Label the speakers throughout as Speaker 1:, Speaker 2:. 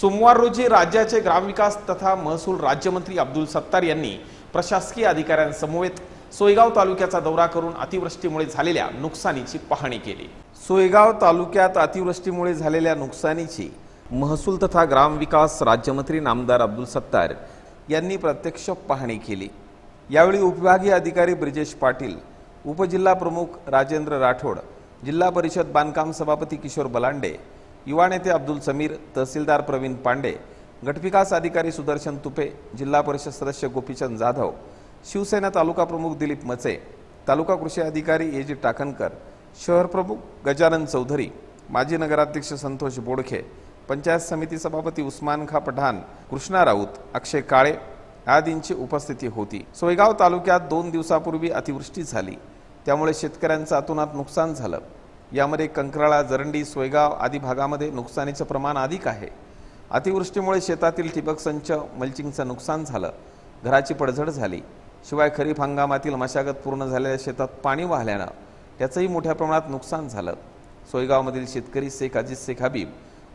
Speaker 1: सोमवार रोजी राज्याचे ग्रामविकास तथा महसूल राज्यमंत्री अब्दुल सत्तार यांनी प्रशासकीय अधिकाऱ्यांसमवेत सोयगाव तालुक्याचा दौरा करून अतिवृष्टीमुळे झालेल्या नुकसानीची पाहणी केली. सोयगाव तालुक्यात अतिवृष्टीमुळे झालेल्या नुकसानीची महसूल तथा ग्रामविकास राज्यमंत्री नामदार अब्दुल सत्तार यांनी प्रत्यक्ष पाहणी केली. यावेळी उपविभागीय अधिकारी ब्रिजेश पाटील उपजिल्हा प्रमुख राजेंद्र राठोड जिल्हा परिषद बांधकाम सभापती किशोर बलांडे युवा नेते अब्दुल समीर तहसीलदार प्रवीण पांडे गटविकास अधिकारी सुदर्शन तुपे जिल्हा परिषद सदस्य गोपीचंद जाधव शिवसेना तालुका प्रमुख दिलीप मचे तालुका कृषी अधिकारी ए जी टाकणकर शहर प्रमुख गजानन चौधरी माजी नगराध्यक्ष संतोष बोडखे पंचायत समिती सभापती उस्मान खा पठाण कृष्णा राऊत अक्षय काळे आदींची उपस्थिती होती. सोयगाव तालुक्यात दोन दिवसापूर्वी अतिवृष्टी झाली. त्यामुळे शेतकऱ्यांचं अतोनात नुकसान झालं. यामध्ये कंकराळा जरंडी सोयगाव आदी भागामध्ये नुकसानीचं प्रमाण अधिक आहे. अतिवृष्टीमुळे शेतातील ठिबक संच मल्चिंगचं नुकसान झालं. घराची पडझड झाली. शिवाय खरीप हंगामातील मशागत पूर्ण झालेल्या शेतात पाणी वाहल्यानं त्याचंही मोठ्या प्रमाणात नुकसान झालं. सोयगावमधील शेतकरी शेख अजित शेख हबीब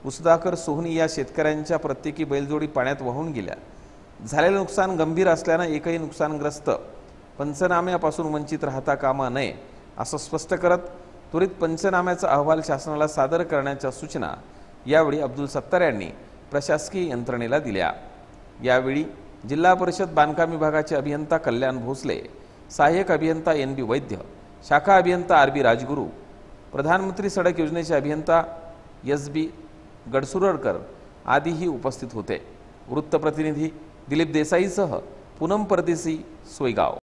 Speaker 1: उसदाकर सोहनी या शेतकऱ्यांच्या प्रत्येकी बैलजोडी पाण्यात वाहून गेल्या. झालेलं नुकसान गंभीर असल्यानं एकही नुकसानग्रस्त पंचनाम्यापासून वंचित राहता कामा नये असं स्पष्ट करत त्वरित पंचनाम्याचा अहवाल शासनाला सादर करण्याच्या सूचना यावेळी अब्दुल सत्तार यांनी प्रशासकीय यंत्रणेला दिल्या. यावेळी जिल्हा परिषद बांधकाम विभागाचे अभियंता कल्याण भोसले सहाय्यक अभियंता एन बी वैद्य शाखा अभियंता आर बी राजगुरू प्रधानमंत्री सडक योजनेचे अभियंता एस बी गडसुरडकर आदीही उपस्थित होते. वृत्तप्रतिनिधी दिलीप देसाईसह पूनम परदेसी सोयगाव.